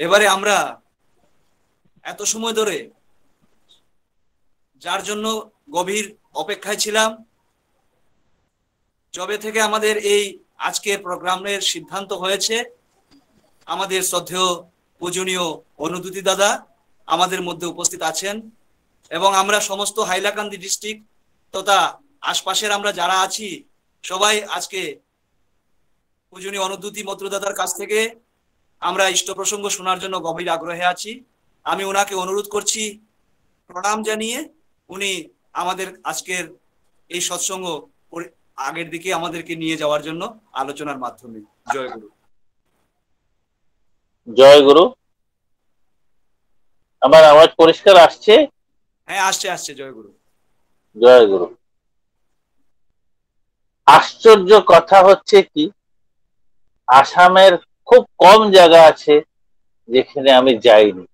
এবারে আমরা এত সময় ধরে যার জন্য গভীর অপেক্ষায় ছিলাম, যবে থেকে আমাদের এই আজকের প্রোগ্রামের সিদ্ধান্ত হয়েছে, আমাদের শ্রদ্ধেয় পূজনীয় অনুদুতি দাদা আমাদের মধ্যে উপস্থিত আছেন এবং আমরা সমস্ত হাইলাকান্দি ডিস্ট্রিক্ট তথা আশপাশের আমরা যারা আছি, সবাই আজকে পূজনীয় অনুদ্যুতি মন্ত্রদাতার কাছ থেকে আমরা ইষ্ট প্রসঙ্গ শোনার জন্য গভীর আগ্রহে আছি। আমি ওনাকে অনুরোধ করছি প্রণাম জানিয়ে উনি আমাদের আজকের এই সৎসঙ্গ আগের দিকে আমাদেরকে নিয়ে যাওয়ার জন্য আলোচনার মাধ্যমে। জয় গুরু। জয় গুরু। আমার আওয়াজ পরিষ্কার আসছে? হ্যাঁ আসছে আসছে জয় গুরু। জয় গুরু। আশ্চর্য কথা হচ্ছে কি আসামের খুব কম জায়গা আছে যেখানে আমি যাইনি।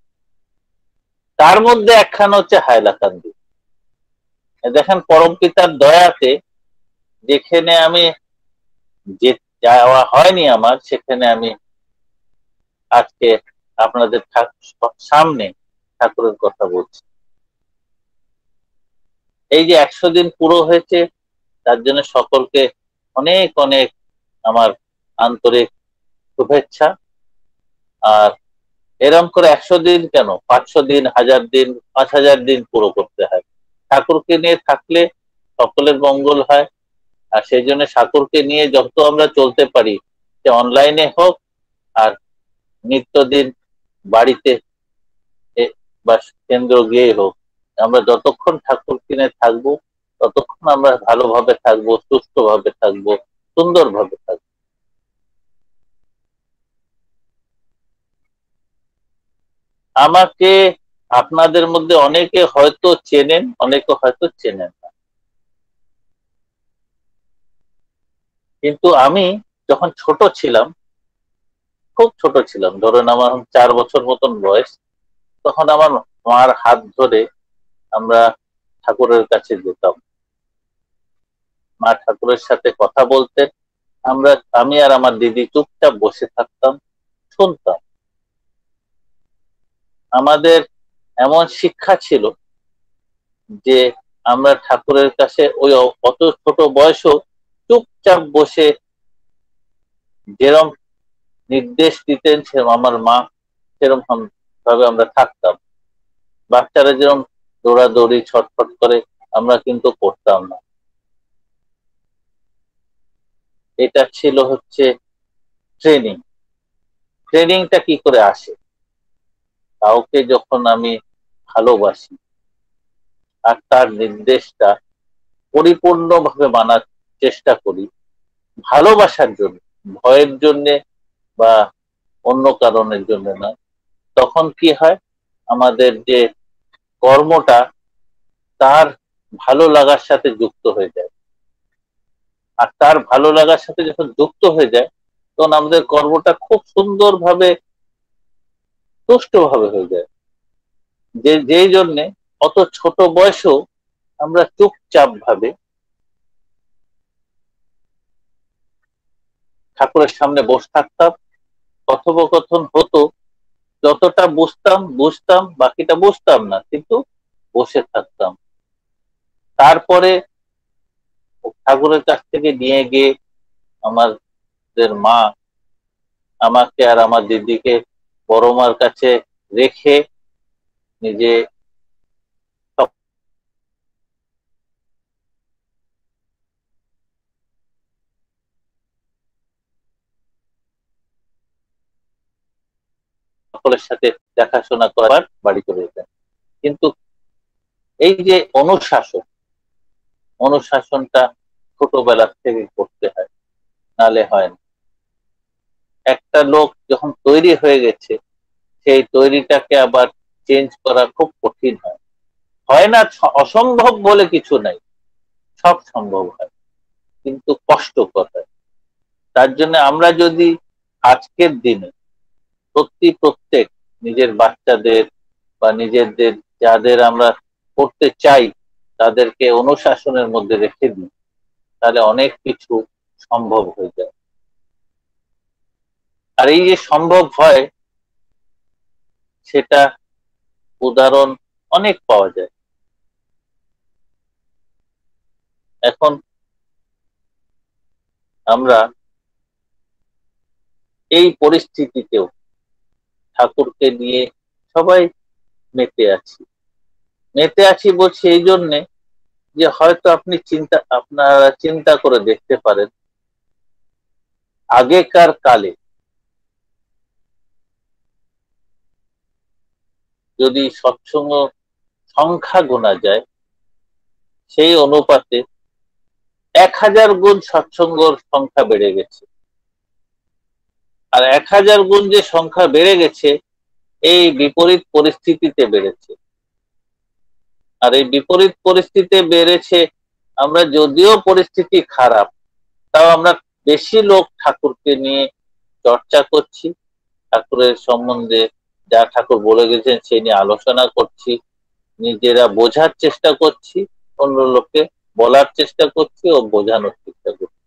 তার মধ্যে একখান হচ্ছে হাইলাকান্দি। দেখেন, পরম পিতার দয়াতে যেখানে আমি যে যাওয়া হয়নি আমার, সেখানে আমি আজকে আপনাদের সামনে ঠাকুরের কথা বলছি। এই যে একশো দিন পুরো হয়েছে, তার জন্য সকলকে অনেক অনেক আমার আন্তরিক শুভেচ্ছা। আর এরম করে একশো দিন কেন? পাঁচশো দিন, হাজার দিন, পাঁচ হাজার দিন পুরো করতে হয়। ঠাকুরকে নিয়ে থাকলে সকলের মঙ্গল হয়। আর সেই জন্য ঠাকুরকে নিয়ে যত আমরা চলতে পারি, সে অনলাইনে হোক আর নিত্যদিন বাড়িতে বা কেন্দ্র গিয়ে হোক, আমরা যতক্ষণ ঠাকুর কিনে থাকব, ততক্ষণ আমরা ভালোভাবে থাকব, সুস্থভাবে থাকব, সুন্দরভাবে থাকব আমাকে আপনাদের মধ্যে অনেকে হয়তো চেনেন, অনেকে হয়তো চেনেন না। কিন্তু আমি যখন ছোট ছিলাম, খুব ছোট ছিলাম, ধরেন আমার চার বছর মতন বয়স, তখন আমার মার হাত ধরে আমরা ঠাকুরের কাছে যেতাম। মা ঠাকুরের সাথে কথা বলতেন, আমরা, আমি আর আমার দিদি চুপচাপ বসে থাকতাম, শুনতাম। আমাদের এমন শিক্ষা ছিল যে আমরা ঠাকুরের কাছে ওই অত ছোট বয়সও চুপচাপ বসে যেরম নির্দেশ দিতেন সেরকম আমার মা সেরকম ভাবে আমরা থাকতাম। বাচ্চারা যেরকম দৌড়াদৌড়ি, ছটফট করে আমরা কিন্তু করতাম না। এটা ছিল হচ্ছে ট্রেনিং। ট্রেনিংটা কি করে আসে? কাউকে যখন আমি ভালোবাসি আর তার নির্দেশটা পরিপূর্ণভাবে মানার চেষ্টা করি, ভালোবাসার জন্য, ভয়ের জন্যে বা অন্য কারণের জন্য না, তখন কি হয়? আমাদের যে কর্মটা তার ভালো লাগার সাথে যুক্ত হয়ে যায়। আর তার ভালো লাগার সাথে যখন যুক্ত হয়ে যায়, তখন আমাদের কর্মটা খুব সুন্দরভাবে সুষ্ঠুভাবে হয়ে যায়। যে, যেই জন্যে অত ছোট বয়সেও আমরা চুপচাপ ভাবে ঠাকুরের সামনে বসে থাকতাম, কথোপকথন হতো, যতটা বুঝতাম বুঝতাম, বাকিটা বুঝতাম না, কিন্তু বসে থাকতাম। তারপরে ঠাকুরের কাছ থেকে নিয়ে গিয়ে আমাদের মা আমাকে আর আমার দিদিকে বড় মার কাছে রেখে নিজে সকলের সাথে দেখাশোনা করার বাড়ি চলে যেতেন। কিন্তু এই যে অনুশাসন, অনুশাসনটা ছোটবেলা থেকে করতে হয়, নালে হয় না। একটা লোক যখন তৈরি হয়ে গেছে, সেই তৈরিটাকে আবার চেঞ্জ করা খুব কঠিন হয়। হয় না অসম্ভব বলে কিছু নাই, সব সম্ভব হয়, কিন্তু কষ্টকর হয়। তার জন্য আমরা যদি আজকের দিনে সত্যি প্রত্যেক নিজের বাচ্চাদের বা নিজেদের যাদের আমরা করতে চাই, তাদেরকে অনুশাসনের মধ্যে রেখে দিই, তাহলে অনেক কিছু সম্ভব হয়ে যায়। আর এই যে সম্ভব হয়, সেটা উদাহরণ অনেক পাওয়া যায়। এখন আমরা এই পরিস্থিতিতেও ঠাকুরকে নিয়ে সবাই মেতে আছি। মেতে আছি বলছি এই জন্যে যে হয়তো আপনি চিন্তা, আপনারা চিন্তা করে দেখতে পারেন, আগেকার কালে যদি সৎসঙ্গ সংখ্যা গোনা যায়, সেই অনুপাতে এক হাজার গুণ সৎসঙ্গর সংখ্যা বেড়ে গেছে। আর এক হাজার গুণ যে সংখ্যা বেড়ে গেছে, এই বিপরীত পরিস্থিতিতে বেড়েছে। আর এই বিপরীত পরিস্থিতিতে বেড়েছে, আমরা যদিও পরিস্থিতি খারাপ, তাও আমরা বেশি লোক ঠাকুরকে নিয়ে চর্চা করছি, ঠাকুরের সম্বন্ধে যা ঠাকুর বলে গেছেন সে নিয়ে আলোচনা করছি, নিজেরা বোঝার চেষ্টা করছি, অন্য লোককে বলার চেষ্টা করছি ও বোঝানোর চেষ্টা করছি।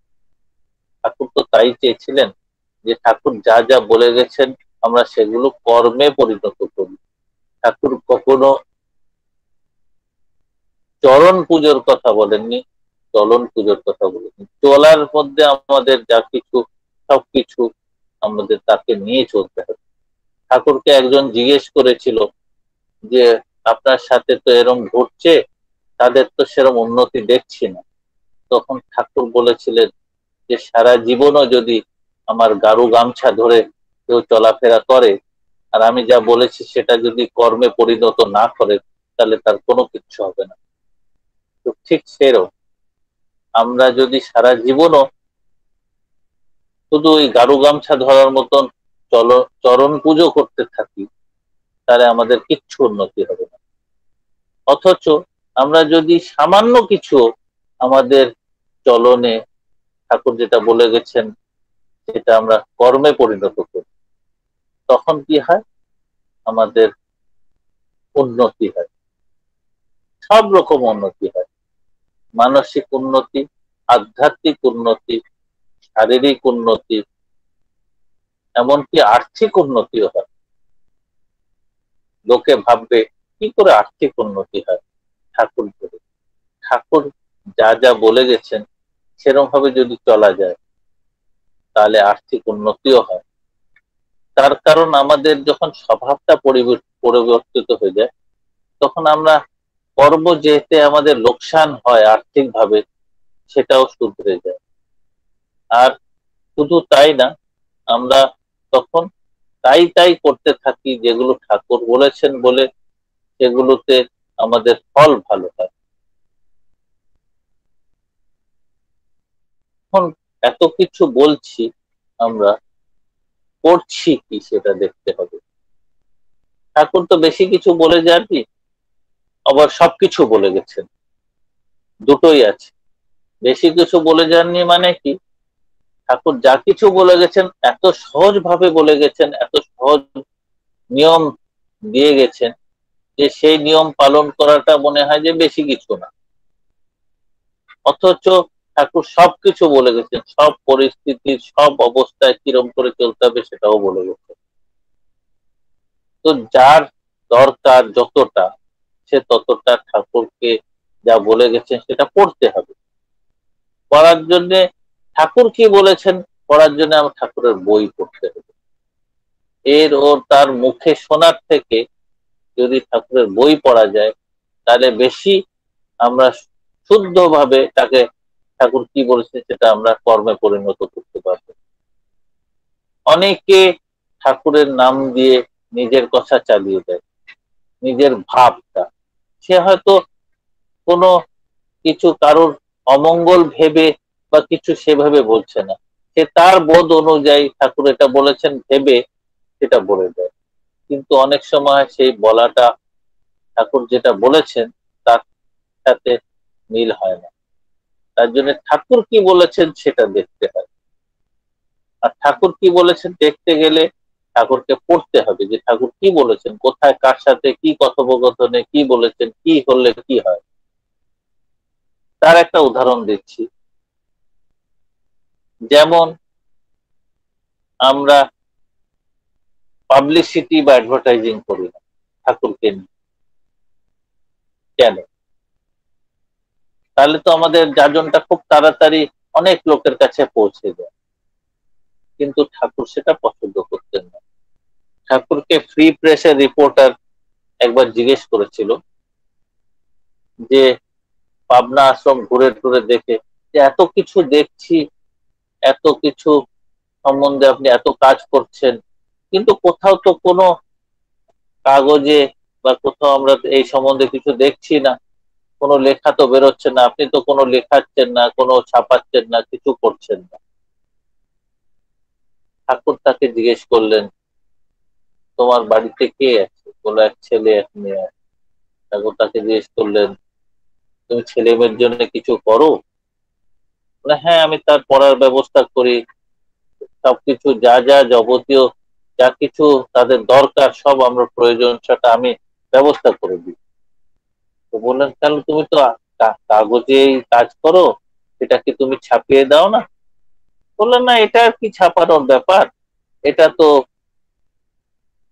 ঠাকুর তো তাই চেয়েছিলেন যে ঠাকুর যা যা বলে গেছেন আমরা সেগুলো কর্মে পরিণত করি। ঠাকুর কখনো চরণ পুজোর কথা বলেননি, চলন পুজোর কথা বলেননি। চলার মধ্যে আমাদের যা কিছু, সবকিছু আমাদের তাকে নিয়ে চলতে হবে। ঠাকুরকে একজন জিজ্ঞেস করেছিল যে, আপনার সাথে তো এরম ঘটছে, তাদের তো সেরম উন্নতি দেখছি না। তখন ঠাকুর বলেছিলেন যে, সারা জীবনও যদি আমার গারু গামছা ধরে কেউ চলাফেরা করে, আর আমি যা বলেছি সেটা যদি কর্মে পরিণত না করে, তাহলে তার কোনো কিচ্ছু হবে না। তো ঠিক সেরও আমরা যদি সারা জীবনও শুধু ওই গারু গামছা ধরার মতন চরণ পুজো করতে থাকি, তাহলে আমাদের কিচ্ছু উন্নতি হবে না। অথচ আমরা যদি সামান্য কিছু আমাদের চলনে, ঠাকুর যেটা বলে গেছেন, সেটা আমরা কর্মে পরিণত করি, তখন কি হয়? আমাদের উন্নতি হয়। সব রকম উন্নতি হয়। মানসিক উন্নতি, আধ্যাত্মিক উন্নতি, শারীরিক উন্নতি এমনকি আর্থিক উন্নতিও হয়। লোকে ভাববে, কি করে আর্থিক উন্নতি হয়? ঠাকুর ধরে ঠাকুর যা যা বলে গেছেন সেরকম ভাবে যদি চলা যায়, তাহলে আর্থিক উন্নতিও হয়। তার কারণ আমাদের যখন স্বভাবটা পরিবর্তিত হয়ে যায়, তখন আমরা কর্ম যেতে আমাদের লোকসান হয় আর্থিক ভাবে সেটাও শুধরে যায়। আর শুধু তাই না, আমরা তখন তাই তাই করতে থাকি যেগুলো ঠাকুর বলেছেন বলে সেগুলোতে আমাদের ফল ভালো হয়। এখন এত কিছু বলছি আমরা, করছি কি সেটা দেখতে হবে। ঠাকুর তো বেশি কিছু বলে যাননি, আবার সবকিছু বলে গেছেন। দুটোই আছে। বেশি কিছু বলে যাননি মানে কি? ঠাকুর যা কিছু বলে গেছেন, এত সহজ ভাবে বলে গেছেন, এত সহজ নিয়ম দিয়ে গেছেন যে সেই নিয়ম পালন করাটা মনে হয় যে বেশি কিছু না। অথচ ঠাকুর সবকিছু বলে গেছেন, সব পরিস্থিতির সব অবস্থায় কিরম করে চলতে হবে সেটাও বলে গেছেন। তো যার দরকার যতটা, সে ততটা ঠাকুরকে যা বলে গেছেন সেটা পড়তে হবে। পড়ার জন্য ঠাকুর কি বলেছেন? পড়ার জন্য আমার ঠাকুরের বই পড়তে হবে। এর ও তার মুখে শোনার থেকে যদি ঠাকুরের বই পড়া যায়, তাহলে বেশি আমরা শুদ্ধভাবে তাকে ঠাকুর কি বলেছে সেটা আমরা কর্মে পরিণত করতে পারব। অনেকে ঠাকুরের নাম দিয়ে নিজের কথা চালিয়ে দেয়, নিজের ভাবটা। সে হয়তো কোনো কিছু কারোর অমঙ্গল ভেবে বা কিছু সেভাবে বলছে না। সে তার বোধ অনুযায়ী ঠাকুর এটা বলেছেন, ভেবে সেটা বলে দেয়। কিন্তু অনেক সময় সেই বলাটা ঠাকুর যেটা বলেছেন, তার সাথে মিল হয় না। তার জন্য ঠাকুর কি বলেছেন সেটা দেখতে হয়। আর ঠাকুর কি বলেছেন দেখতে গেলে ঠাকুরকে পড়তে হবে যে ঠাকুর কি বলেছেন, কোথায়, কার সাথে, কি কথোপকথনে, কি বলেছেন, কি হলে কি হয়। তার একটা উদাহরণ দিচ্ছি। যেমন আমরা পাবলিসিটি বা অ্যাডভার্টাইজিং করি না, ঠাকুরকে কেন? তাহলে তো আমাদের যাজনটা খুব তাড়াতাড়ি অনেক লোকের কাছে পৌঁছে যায়। কিন্তু ঠাকুর সেটা পছন্দ করতেন না। ঠাকুরকে ফ্রি প্রেসের রিপোর্টার একবার জিজ্ঞেস করেছিল যে, পাবনা আশ্রম ঘুরে টুরে দেখে যে, এত কিছু দেখছি এত কিছু সম্বন্ধে আপনি এত কাজ করছেন। কিন্তু কোথাও তো কোনো কাগজে বা কোথাও আমরা এই সম্বন্ধে কিছু দেখছি না। কোনো লেখা তো বেরোচ্ছে না। আপনি তো কোনো লেখাচ্ছেন না, কোনো ছাপাচ্ছেন না, কিছু করছেন না। ঠাকুর তাকে জিজ্ঞেস করলেন, তোমার বাড়িতে কে আছে? বলো, এক ছেলে, এক মেয়ে ঠাকুর তাকে জিজ্ঞেস করলেন, তুমি ছেলে মেয়ের জন্য কিছু করো? হ্যাঁ আমি তার পড়ার ব্যবস্থা করি। সবকিছু যা যা যাবতীয়, যা কিছু তাদের দরকার, সব আমরা প্রয়োজন, সেটা আমি ব্যবস্থা করে দিই। তো বললেন কেন তুমি তো কাগজে কাজ করো, এটা কি তুমি ছাপিয়ে দাও না? বললেন, না, এটা কি ছাপানোর ব্যাপার? এটা তো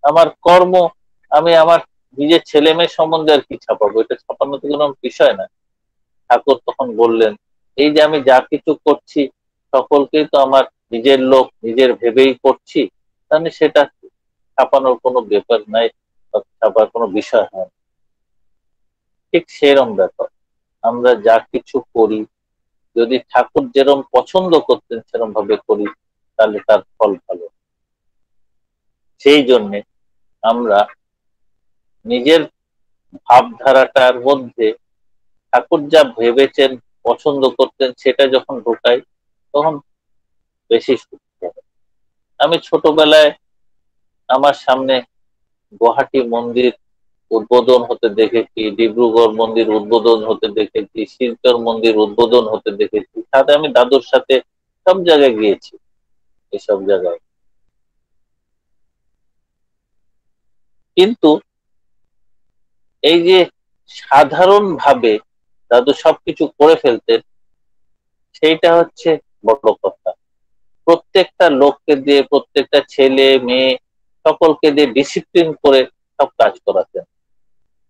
আমার কর্ম, আমি আমার নিজের ছেলে মেয়ে সম্বন্ধে আর কি ছাপাবো? এটা ছাপানো তো কোনো বিষয় না। ঠাকুর তখন বললেন এই যে আমি যা কিছু করছি, সকলকেই তো আমার নিজের লোক, নিজের ভেবেই করছি, তাহলে সেটা ছাপানোর কোনো ব্যাপার নাই ছাপার কোনো বিষয় হয় ঠিক সেরম ব্যাপার। আমরা যা কিছু করি, যদি ঠাকুর যেরম পছন্দ করতেন সেরম ভাবে করি, তাহলে তার ফল ভালো। সেই জন্যে আমরা নিজের ভাবধারাটার মধ্যে ঠাকুর যা ভেবেছেন পছন্দ করতেন, সেটা যখন ঢোকাই, তখন বেশি হয়। আমি ছোটবেলায় আমার সামনে গুয়াহাটি মন্দির উদ্বোধন হতে দেখেছি, ডিব্রুগড় মন্দির উদ্বোধন হতে দেখেছি, শিলচর মন্দির উদ্বোধন হতে দেখেছি, সাথে আমি দাদুর সাথে সব জায়গায় গিয়েছি, এসব জায়গায়। কিন্তু এই যে সাধারণ ভাবে দাদু সবকিছু করে ফেলতেন সেইটা হচ্ছে বড় কথা। প্রত্যেকটা লোককে দিয়ে, প্রত্যেকটা ছেলে, মেয়ে, সকলকে দিয়ে ডিসিপ্লিন করে সব কাজ করাতেন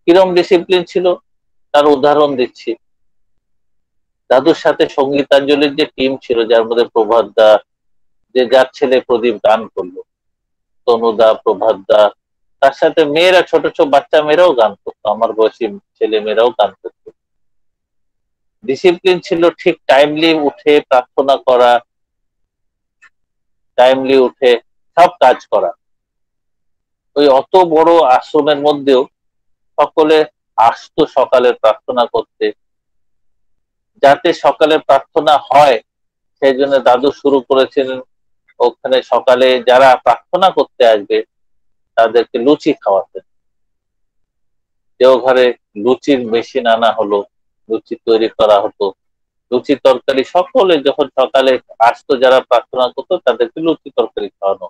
কিরম ডিসিপ্লিন ছিল? তার উদাহরণ দিচ্ছি। দাদুর সাথে সঙ্গীতাঞ্জলির যে টিম ছিল, যার মধ্যে প্রভাত দা, যে যার ছেলে প্রদীপ গান করল তনুদা প্রভাত দা, তার সাথে মেয়েরা, ছোট ছোট বাচ্চা মেয়েরাও গান করতো, আমার বয়সী ছেলে মেয়েরাও গান করতো। ডিসিপ্লিন ছিল ঠিক টাইমলি উঠে প্রার্থনা করা টাইমলি উঠে সব কাজ করা। ওই অত বড় আশ্রমের মধ্যেও সকলে আসতো সকালে প্রার্থনা করতে। যাতে সকালে প্রার্থনা হয়, সেই জন্য দাদু শুরু করেছিলেন ওখানে সকালে যারা প্রার্থনা করতে আসবে, তাদেরকে লুচি খাওয়াতেন। দেওঘরে লুচির মেশিন আনা হলো। লুচি তৈরি করা হতো। লুচি তরকারি সকলে যখন সকালে আসতো, যারা প্রার্থনা করতো, তাদেরকে লুচি তরকারি খাওয়ানো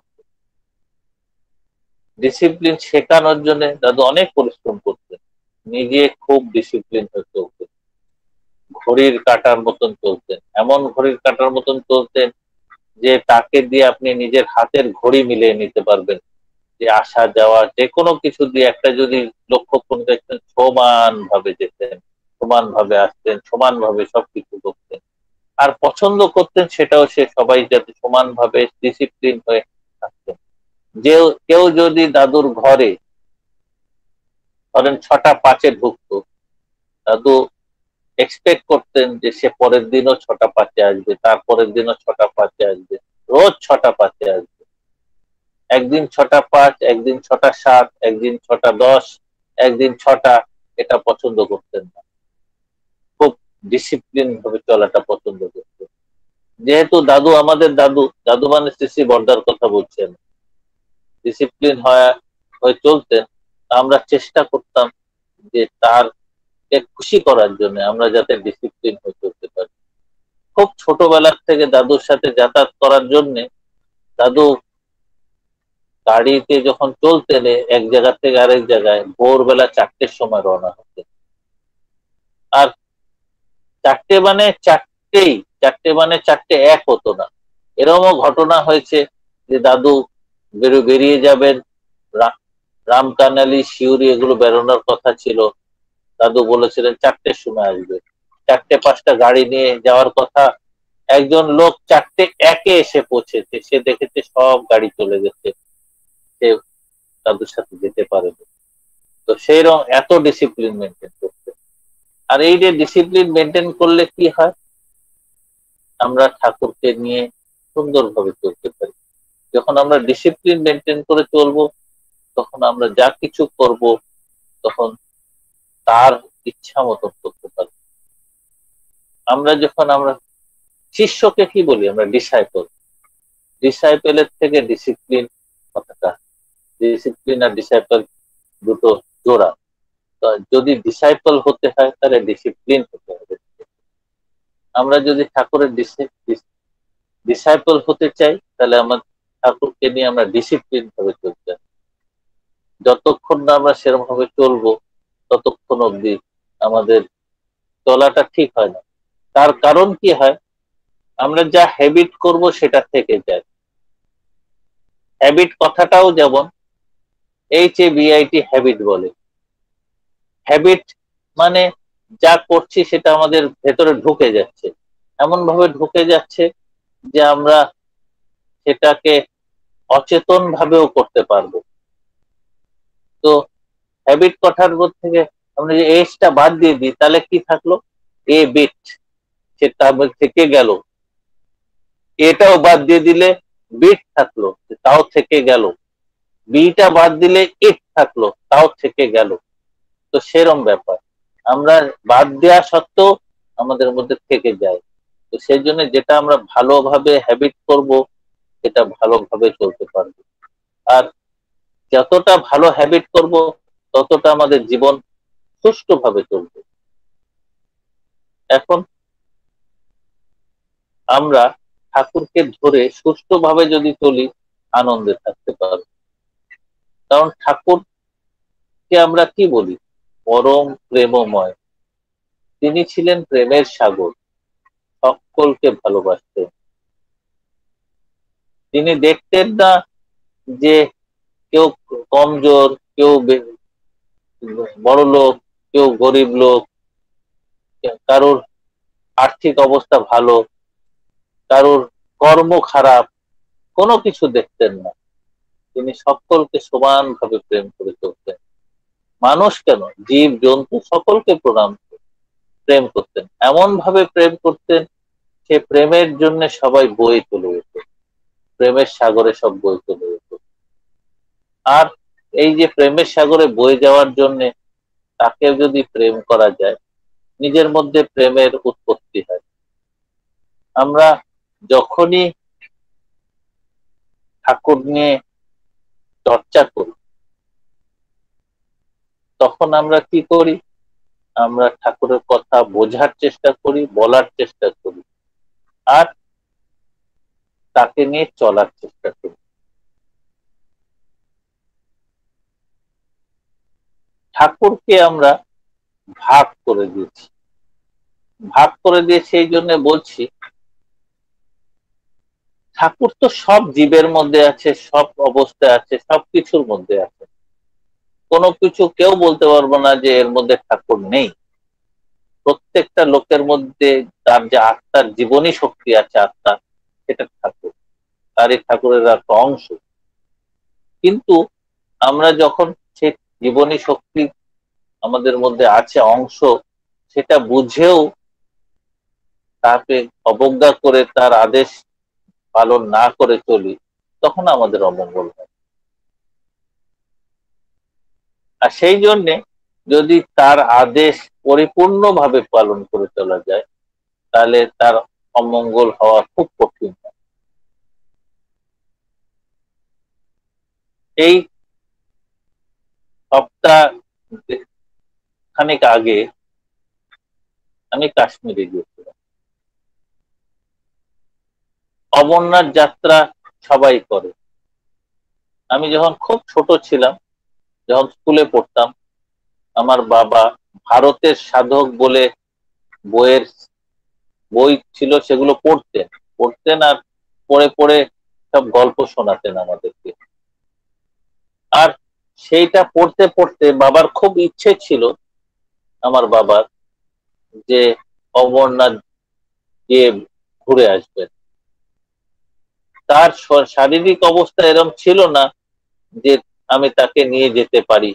ডিসিপ্লিন শেখানোর জন্য দাদু অনেক পরিশ্রম করতেন। নিজে খুব ডিসিপ্লিন হয়ে চলতেন। ঘড়ির কাটার মতন চলতেন। এমন ঘড়ির কাটার মতন চলতেন যে তাকে দিয়ে আপনি নিজের হাতের ঘড়ি মিলিয়ে নিতে পারবেন। যে আসা যাওয়া যে কোনো কিছু দিয়ে একটা যদি লক্ষ্য কোন দেখতেন সমান ভাবে যেতেন। সমান ভাবে আসতেন সমান ভাবে সবকিছু করতেন। আর পছন্দ করতেন সেটাও সে সবাই যাতে সমান ভাবে ডিসিপ্লিন হয়ে থাকতেন যে কেউ যদি দাদুর ঘরে ধরেন ছটা পাঁচে ঢুকতো, দাদু এক্সপেক্ট করতেন যে সে পরের দিনও ছটা পাঁচে আসবে তারপরের দিনও ছটা পাঁচে আসবে, রোজ ছটা পাঁচে আসবে। একদিন ছটা পাঁচ, একদিন ছটা সাত, একদিন ছটা দশ, একদিন ছটা, এটা পছন্দ করতেন না। ডিসিপ্লিন ভাবে চলাটা পছন্দ করতেন যেহেতু দাদু আমাদের দাদু দাদু মানে শ্রী বর্দার কথা বলছেন। ডিসিপ্লিন হয়ে হয়ে চলতেন আমরা চেষ্টা করতাম যে তার খুশি করার জন্য আমরা যাতে ডিসিপ্লিন হয়ে চলতে পারি। খুব ছোটবেলার থেকে দাদুর সাথে যাতায়াত করার জন্য দাদু গাড়িতে যখন চলতেন, এক জায়গা থেকে আরেক জায়গায় ভোরবেলা চারটের সময় রওনা হতেন। আর চারটে মানে চারটেই, চারটে মানে চারটে এক হতো না। এরকমও ঘটনা হয়েছে যে দাদু বেরো, বেরিয়ে যাবেন। রামকানালি শিউরি এগুলো বেরোনোর কথা ছিল। দাদু বলেছিলেন চারটের সময় আসবে। চারটে পাঁচটা গাড়ি নিয়ে যাওয়ার কথা। একজন লোক চারটে একে এসে পৌঁছেছে। সে দেখেছে সব গাড়ি চলে গেছে। সে তাদের সাথে যেতে পারেনি। তো সেই রকম এত ডিসিপ্লিন মেনটেন করতে আর এই যে ডিসিপ্লিন মেনটেন করলে কি হয়? আমরা ঠাকুরকে নিয়ে সুন্দরভাবে চলতে পারি। যখন আমরা ডিসিপ্লিন মেনটেন করে চলবো, তখন আমরা যা কিছু করব, তখন তার ইচ্ছা মতন করতে পারব। আমরা যখন আমরা শিষ্যকে কি বলি? আমরা ডিসাইপল ডিসাইপেলের থেকে ডিসিপ্লিন কথাটা ডিসিপ্লিন আর ডিসাইপল দুটো জোড়া। যদি ডিসাইপল হতে হয়, তাহলে ডিসিপ্লিন হতে হবে। আমরা যদি ঠাকুরের ডিসাইপল হতে চাই, তাহলে আমার ঠাকুরকে নিয়ে আমরা ডিসিপ্লিন ভাবে চলতে যতক্ষণ না আমরা সেরকম ভাবে চলবো, ততক্ষণ অব্দি আমাদের চলাটা ঠিক হয় না। তার কারণ কি হয়? আমরা যা হ্যাবিট করব, সেটা থেকে যায়। হ্যাবিট কথাটাও যেমন H A B I T habit বলে। হ্যাবিট মানে যা করছি সেটা আমাদের ভেতরে ঢুকে যাচ্ছে। এমন ভাবে ঢুকে যাচ্ছে যে আমরা সেটাকে অচেতন ভাবেও করতে পারব। তো হ্যাবিট কথার থেকে আমরা যে এসটা বাদ দিয়ে দিই, তাহলে কি থাকল? এ বিট সেটা থেকে গেল। এটাও বাদ দিয়ে দিলে বিট থাকল, তাও থেকে গেল। বিটা বাদ দিলে ইট থাকল, তাও থেকে গেল। তো সেরম ব্যাপার। আমরা বাদ দেওয়া সত্ত্বেও আমাদের মধ্যে থেকে যায়। তো সেই জন্য যেটা আমরা ভালোভাবে হ্যাবিট করব, সেটা ভালোভাবে চলতে পারব। আর যতটা ভালো হ্যাবিট করব, ততটা আমাদের জীবন সুষ্ঠুভাবে চলবে। এখন আমরা ঠাকুরকে ধরে সুষ্ঠুভাবে যদি চলি, আনন্দে থাকতে পারব। কারণ ঠাকুরকে আমরা কি বলি? পরম প্রেমময়। তিনি ছিলেন প্রেমের সাগর, সকলকে ভালোবাসতেন। তিনি দেখতেন না যে কেউ কমজোর, কেউ বড় লোক কেউ গরিব লোক, কারোর আর্থিক অবস্থা ভালো, কারোর কর্ম খারাপ, কোনো কিছু দেখতেন না। তিনি সকলকে সমানভাবে প্রেম করে চলতেন। মানুষ কেন জীব জন্তু সকলকে প্রণাম প্রেম করতেন। এমন ভাবে প্রেম করতেন সে প্রেমের জন্য সবাই বই চলে যেত প্রেমের সাগরে সব বই চলে যেত আর এই যে প্রেমের সাগরে বয়ে যাওয়ার জন্য তাকে যদি প্রেম করা যায়, নিজের মধ্যে প্রেমের উৎপত্তি হয়। আমরা যখনই ঠাকুর নিয়ে চর্চা করি তখন আমরা কি করি? আমরা ঠাকুরের কথা বোঝার চেষ্টা করি, বলার চেষ্টা করি। আর তাকে নিয়ে চলার চেষ্টা করি। ঠাকুরকে আমরা ভাগ করে দিয়েছি। ভাগ করে দিয়েছি এই জন্য বলছি, ঠাকুর তো সব জীবের মধ্যে আছে, সব অবস্থায় আছে, সব কিছুর মধ্যে আছে। কোনো কিছু কেউ বলতে পারব না যে এর মধ্যে ঠাকুর নেই। প্রত্যেকটা লোকের মধ্যে তার যে আত্মার জীবনী শক্তি আছে, আত্মা, সেটা ঠাকুর। তার এই ঠাকুরের একটা অংশ। কিন্তু আমরা যখন সে জীবনী শক্তি আমাদের মধ্যে আছে, অংশ, সেটা বুঝেও তাকে অবজ্ঞা করে, তার আদেশ পালন না করে চলি, তখন আমাদের অমঙ্গল হয়। আর সেই জন্যে যদি তার আদেশ পরিপূর্ণভাবে পালন করে চলা যায়, তাহলে তার অমঙ্গল হওয়া খুব কঠিন এই সপ্তাহ খানিক আগে আমি কাশ্মীরে গিয়েছিলাম। অমরনাথ যাত্রা সবাই করে। আমি যখন খুব ছোট ছিলাম যখন স্কুলে পড়তাম, আমার বাবা ভারতের সাধক বলে বইয়ের বই ছিল সেগুলো পড়তেন। পড়তেন আর পড়ে পড়ে সব গল্প শোনাতেন আমাদেরকে। আর সেইটা পড়তে পড়তে বাবার খুব ইচ্ছে ছিল, আমার বাবার, যে অমরনাথ গিয়ে ঘুরে আসবেন। তার শারীরিক অবস্থা এরম ছিল না যে আমি তাকে নিয়ে যেতে পারি।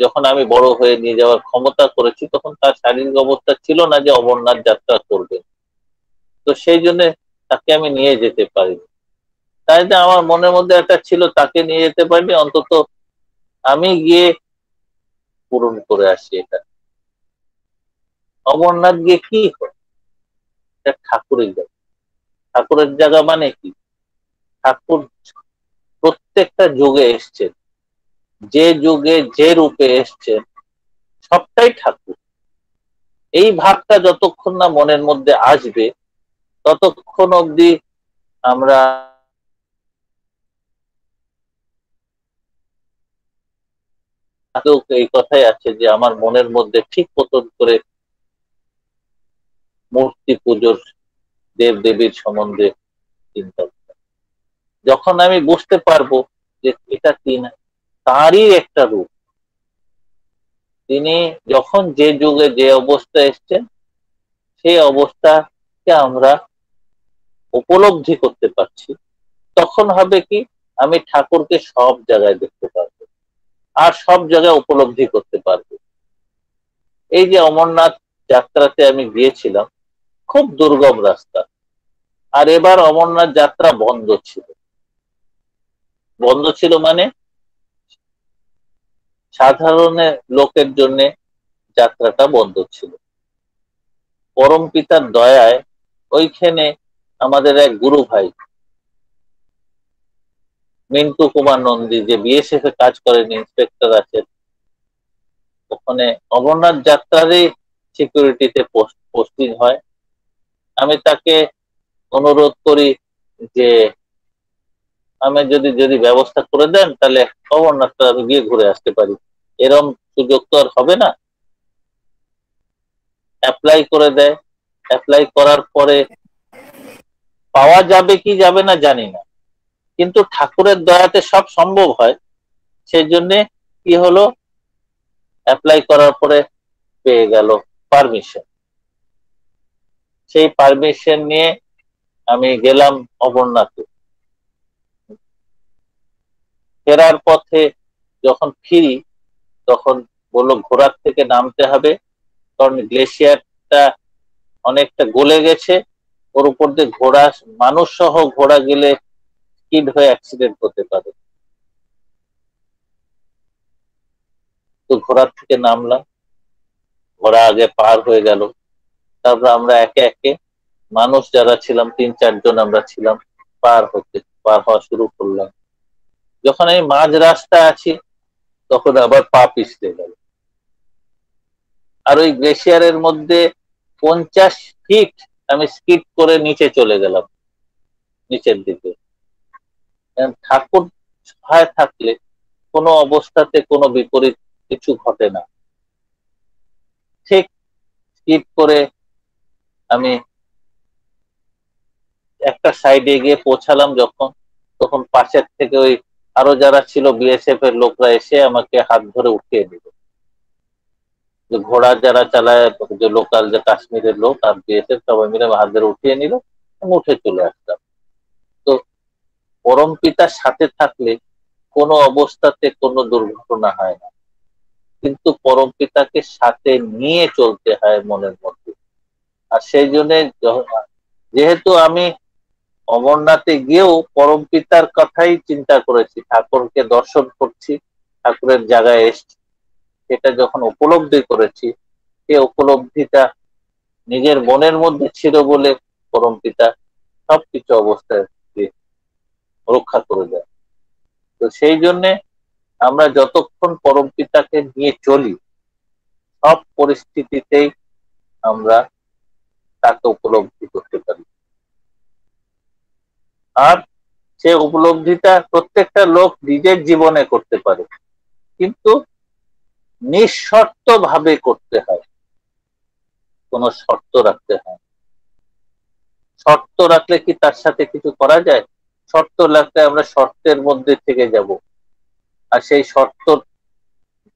যখন আমি বড় হয়ে নিয়ে যাওয়ার ক্ষমতা করেছি, তখন তার শারীরিক অবস্থা ছিল না যে অমরনাথ যাত্রা করবে। তো সেই জন্য তাকে আমি নিয়ে যেতে পারিনি তাই যে আমার মনের মধ্যে একটা ছিল, তাকে নিয়ে যেতে পারিনি অন্তত আমি গিয়ে পূরণ করে আসি এটা। অমরনাথ গিয়ে কি হয়? ঠাকুরের জায়গা। ঠাকুরের জায়গা মানে কি? ঠাকুর প্রত্যেকটা যুগে এসছেন। যে যুগে যে রূপে এসছেন সবটাই ঠাকুর। এই ভাবটা যতক্ষণ না মনের মধ্যে আসবে, ততক্ষণ অবধি আমরা এই কথাই আছে যে, আমার মনের মধ্যে ঠিক মতন করে মূর্তি পুজোর দেব দেবীর সম্বন্ধে চিন্তা যখন আমি বুঝতে পারব যে এটা তিন তারই একটা রূপ। তিনি যখন যে যুগে যে অবস্থা এসছেন, সেই অবস্থাকে আমরা উপলব্ধি করতে পারছি। তখন হবে কি, আমি ঠাকুরকে সব জায়গায় দেখতে পারব আর সব জায়গায় উপলব্ধি করতে পারব। এই যে অমরনাথ যাত্রাতে আমি গিয়েছিলাম, খুব দুর্গম রাস্তা। আর এবার অমরনাথ যাত্রা বন্ধ ছিল। বন্ধ ছিল মানে সাধারণ লোকের জন্য যাত্রাটা বন্ধ ছিল। পরম পিতার দয়ায় ওইখানে আমাদের এক গুরু ভাই, মিন্টু কুমার নন্দী, যে বিএসএফ এ কাজ করেন ইন্সপেক্টর আছেন, ওখানে অমরনাথ যাত্রারই সিকিউরিটিতে পোস্টিং হয়। আমি তাকে অনুরোধ করি যে আমি যদি যদি ব্যবস্থা করে দেন, তাহলে অমরনাথটা আমি গিয়ে ঘুরে আসতে পারি। এরম সুযোগ তো আর হবে না। অ্যাপ্লাই করে দেয়। অ্যাপ্লাই করার পরে পাওয়া যাবে কি যাবে না জানি না। কিন্তু ঠাকুরের দয়াতে সব সম্ভব হয়। সেই জন্যে কি হলো? অ্যাপ্লাই করার পরে পেয়ে গেল পারমিশন সেই পারমিশন নিয়ে আমি গেলাম অমরনাথে। ফেরার পথে যখন ফিরি, তখন বলল, ঘোড়ার থেকে নামতে হবে। কারণ গ্লেশিয়ারটা অনেকটা গলে গেছে। ওর উপর দিয়ে ঘোড়া, মানুষ সহ ঘোড়া গেলে স্কিড হয়ে অ্যাক্সিডেন্ট হতে পারে। তো ঘোড়ার থেকে নামলাম। ঘোড়া আগে পার হয়ে গেল। তারপর আমরা একে একে, মানুষ যারা ছিলাম, তিন চারজন আমরা ছিলাম, পার হতে, পার হওয়া শুরু করলাম। যখন আমি মাঝ রাস্তা আছি, তখন আবার পা পিছলে গেল। আর ওই গ্লেশিয়ারের মধ্যে পঞ্চাশ ফিট আমি স্কিড করে নিচে চলে গেলাম, নিচের দিকে। ঠাকুর সহায় থাকলে কোনো অবস্থাতে কোনো বিপরীত কিছু ঘটে না। ঠিক স্কিপ করে আমি একটা সাইডে গিয়ে পৌঁছালাম যখন, তখন পাশের থেকে ওই আরও যারা ছিল বিএসএফ এর লোকরা এসে আমাকে হাত ধরে উঠিয়ে দিল। যে ঘোড়া যারা চালায়, যে লোকাল যে কাশ্মীরের লোক, আর বিএসএফ সবাই মিলে হাত ধরে উঠিয়ে নিল, আমি উঠে চলে আসলাম। তো পরম পিতার সাথে থাকলে কোনো অবস্থাতে কোনো দুর্ঘটনা হয় না। কিন্তু পরম পিতাকে সাথে নিয়ে চলতে হয় মনের মধ্যে। আর সেই জন্য যেহেতু আমি অমরনাথে গিয়েও পরম পিতার কথাই চিন্তা করেছি। ঠাকুরকে দর্শন করছি, ঠাকুরের জায়গায় এসছি। এটা যখন উপলব্ধি করেছি, সে উপলব্ধিটা নিজের মনের মধ্যে ছিল বলে পরম পিতা সবকিছু অবস্থায় রক্ষা করে দেয়। তো সেই জন্যে আমরা যতক্ষণ পরম পিতাকে নিয়ে চলি, সব পরিস্থিতিতেই আমরা তাকে উপলব্ধি করতে পারি। আর সে উপলব্ধিটা প্রত্যেকটা লোক নিজের জীবনে করতে পারে। কিন্তু নিঃশর্ত ভাবে করতে হয়। কোন শর্ত রাখতে হয় শর্ত রাখলে কি তার সাথে কিছু করা যায়? শর্ত রাখলে আমরা শর্তের মধ্যে থেকে যাব। আর সেই শর্ত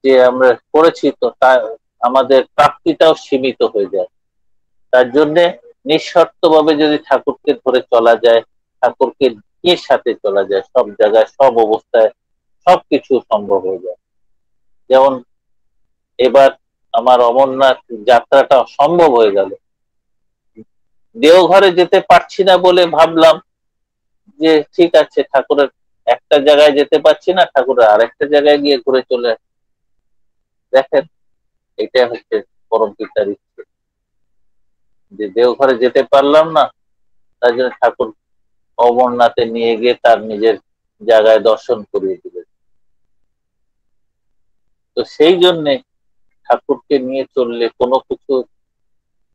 যে আমরা করেছি তো তা আমাদের প্রাপ্তিটাও সীমিত হয়ে যায়। তার জন্যে নিঃশর্ত ভাবে যদি ঠাকুরকে ধরে চলা যায় ঠাকুরকে নিয়ে সাথে চলা যায়, সব জায়গায়, সব অবস্থায় সবকিছু সম্ভব হয়ে যায়। যেমন এবার আমার অমরনাথ যাত্রাটা সম্ভব হয়ে গেল। দেওঘরে যেতে পারছি না বলে ভাবলাম যে ঠিক আছে, ঠাকুরের একটা জায়গায় যেতে পারছি না, ঠাকুরের আরেকটা জায়গায় গিয়ে ঘুরে চলে দেখেন, এটা হচ্ছে পরম পিতার ইচ্ছে। যে দেওঘরে যেতে পারলাম না, তার জন্য ঠাকুর অমরনাথে নিয়ে গিয়ে তার নিজের জায়গায় দর্শন করিয়ে দিলেন তো সেই জন্যে ঠাকুরকে নিয়ে চললে কোনো কিছু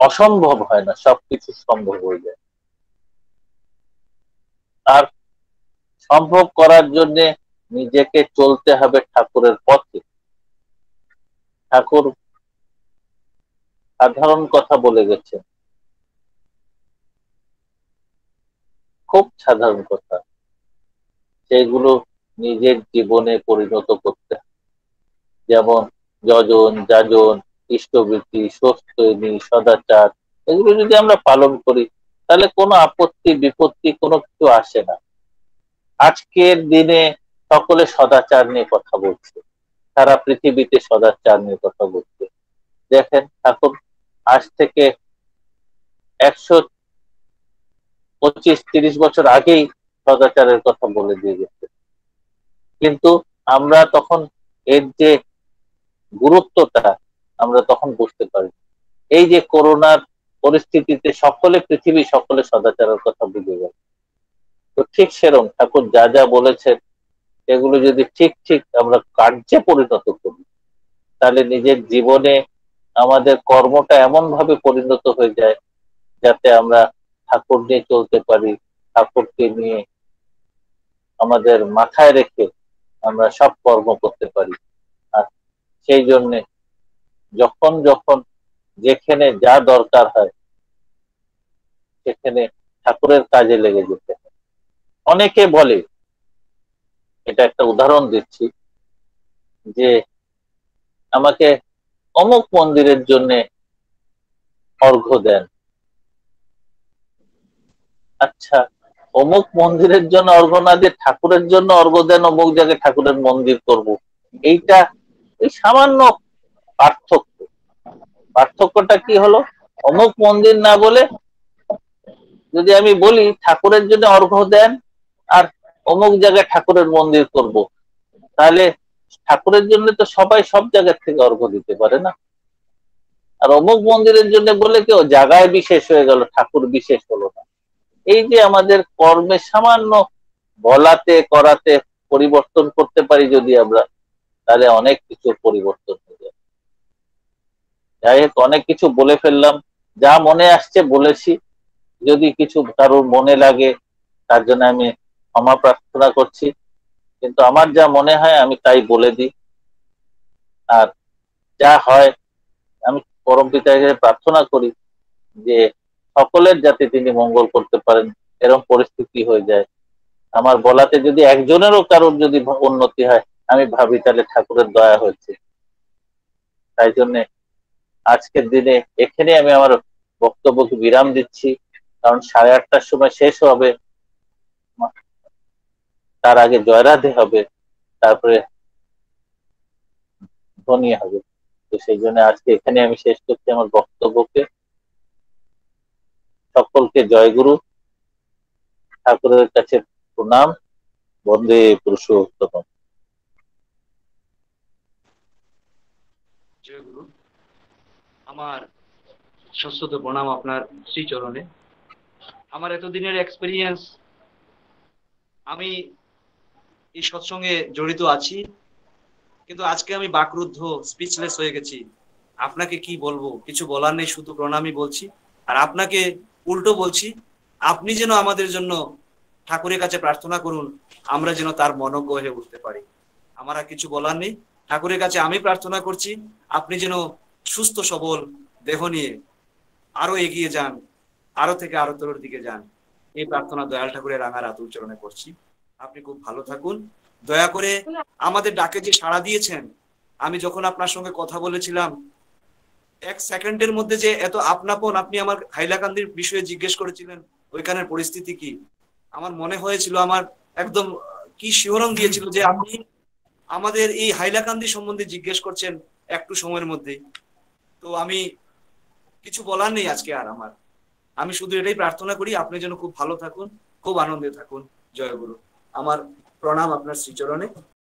অসম্ভব হয় না, সবকিছু সম্ভব হয়ে যায়। আর সম্ভব করার জন্য নিজেকে চলতে হবে ঠাকুরের পথে। ঠাকুর সাধারণ কথা বলে গেছেন। খুব সাধারণ কথা। সেগুলো নিজের জীবনে পরিণত করতে যেমন যজন, যাজন, ইষ্টবৃত্তি স্বস্তি সদাচার, এগুলো যদি আমরা পালন করি, তাহলে কোনো আপত্তি, বিপত্তি কোনো কিছু আসে না। আজকের দিনে সকলে সদাচার নিয়ে কথা বলছে। সারা পৃথিবীতে সদাচার নিয়ে কথা বলছে। দেখেন ঠাকুর আজ থেকে একশো পঁচিশ, তিরিশ বছর আগেই সদাচারের কথা বলে দিয়ে গেছে। কিন্তু আমরা তখন এর যে গুরুত্বটা, আমরা তখন বুঝতে পারি এই যে করোনার পরিস্থিতিতে সকলে, পৃথিবী সকলে সদাচারের কথা বুঝে গেল। তো ঠিক সেরম ঠাকুর যা যা বলেছেন, এগুলো যদি ঠিক ঠিক আমরা কার্যে পরিণত করি, তাহলে নিজের জীবনে আমাদের কর্মটা এমন ভাবে পরিণত হয়ে যায়, যাতে আমরা ঠাকুর নিয়ে চলতে পারি, ঠাকুরকে নিয়ে আমাদের মাথায় রেখে আমরা সব কর্ম করতে পারি। আর সেই জন্যে যখন যখন যেখানে যা দরকার হয়, সেখানে ঠাকুরের কাজে লেগে যেতে হয়। অনেকে বলে, এটা একটা উদাহরণ দিচ্ছি, যে আমাকে অমুক মন্দিরের জন্য অর্ঘ্য দেন আচ্ছা অমুক মন্দিরের জন্য অর্ঘ্য না দিয়ে ঠাকুরের জন্য অর্ঘ্য দেন, অমুক জায়গায় ঠাকুরের মন্দির করব। এইটা এই সামান্য পার্থক্য। পার্থক্যটা কি হলো? অমুক মন্দির না বলে যদি আমি বলি ঠাকুরের জন্য অর্ঘ্য দেন আর অমুক জায়গায় ঠাকুরের মন্দির করব, তাহলে ঠাকুরের জন্য তো সবাই সব জায়গার থেকে অর্ঘ্য দিতে পারে না। আর অমুক মন্দিরের জন্য বলে কেউ জায়গায় বিশেষ হয়ে গেল, ঠাকুর বিশেষ হলো না। এই যে আমাদের কর্মে সামান্য বলাতে, করাতে পরিবর্তন করতে পারি যদি আমরা, তাহলে অনেক কিছু পরিবর্তন হয়ে যাবে। যাই হোক, অনেক কিছু বলে ফেললাম। যা মনে আসছে বলেছি। যদি কিছু কারোর মনে লাগে, তার জন্য আমি ক্ষমা প্রার্থনা করছি। কিন্তু আমার যা মনে হয়, আমি তাই বলে দিই। আর যা হয়, আমি পরম পিতাকে প্রার্থনা করি যে সকলের যাতে তিনি মঙ্গল করতে পারেন এরকম পরিস্থিতি হয়ে যায়। আমার বলাতে যদি একজনেরও কারোর যদি উন্নতি হয়, আমি ভাবি তাহলে ঠাকুরের দয়া হয়েছে। তাই জন্য আজকের দিনে এখানে আমি আমার বক্তব্যকে বিরাম দিচ্ছি, কারণ সাড়ে আটটার সময় শেষ হবে। তার আগে জয়রাধে হবে, তারপরে ধ্বনি হবে। তো সেই জন্য আজকে এখানে আমি শেষ করছি আমার বক্তব্যকে। সকলকে জয়গুরু। ঠাকুরের কাছে প্রণাম। বন্দে পুরুষোত্তম। আমার সশ্রত প্রণাম আপনার শ্রীচরণে। আমার এতদিনের এক্সপিরিয়েন্স আমি এই সৎসঙ্গে জড়িত আছি, কিন্তু আজকে আমি বাকরুদ্ধ স্পিচলেস হয়ে গেছি। আপনাকে কি বলব? কিছু বলার নেই, শুধু প্রণামই বলছি। আর আপনাকে উল্টো বলছি, আপনি যেন আমাদের জন্য ঠাকুরের কাছে প্রার্থনা করুন, আমরা যেন তার মনজ্ঞ হয়ে উঠতে পারি। আমার আর কিছু বলার নেই। ঠাকুরের কাছে আমি প্রার্থনা করছি, আপনি যেন সুস্থ, সবল দেহ নিয়ে আরও এগিয়ে যান, আরও থেকে আরও তোর দিকে যান। এই প্রার্থনা দয়াল ঠাকুরের রাঙার রাতুর চরণে করছি। আপনি খুব ভালো থাকুন। দয়া করে আমাদের ডাকে যে সাড়া দিয়েছেন, আমি যখন আপনার সঙ্গে কথা বলেছিলাম এক সেকেন্ডের মধ্যে যে এত আপনাপন আপনি আমার হাইলাকান্দির বিষয়ে জিজ্ঞেস করেছিলেন, ওইখানের পরিস্থিতি কি? আমার মনে হয়েছিল, আমার একদম কি শিহরণ দিয়েছিল যে আপনি আমাদের এই হাইলাকান্দি সম্বন্ধে জিজ্ঞেস করছেন একটু সময়ের মধ্যে তো আমি কিছু বলার নেই আজকে আর আমার। আমি শুধু এটাই প্রার্থনা করি, আপনি যেন খুব ভালো থাকুন, খুব আনন্দে থাকুন। জয় গুরু। আমার প্রণাম আপনার শ্রীচরণে।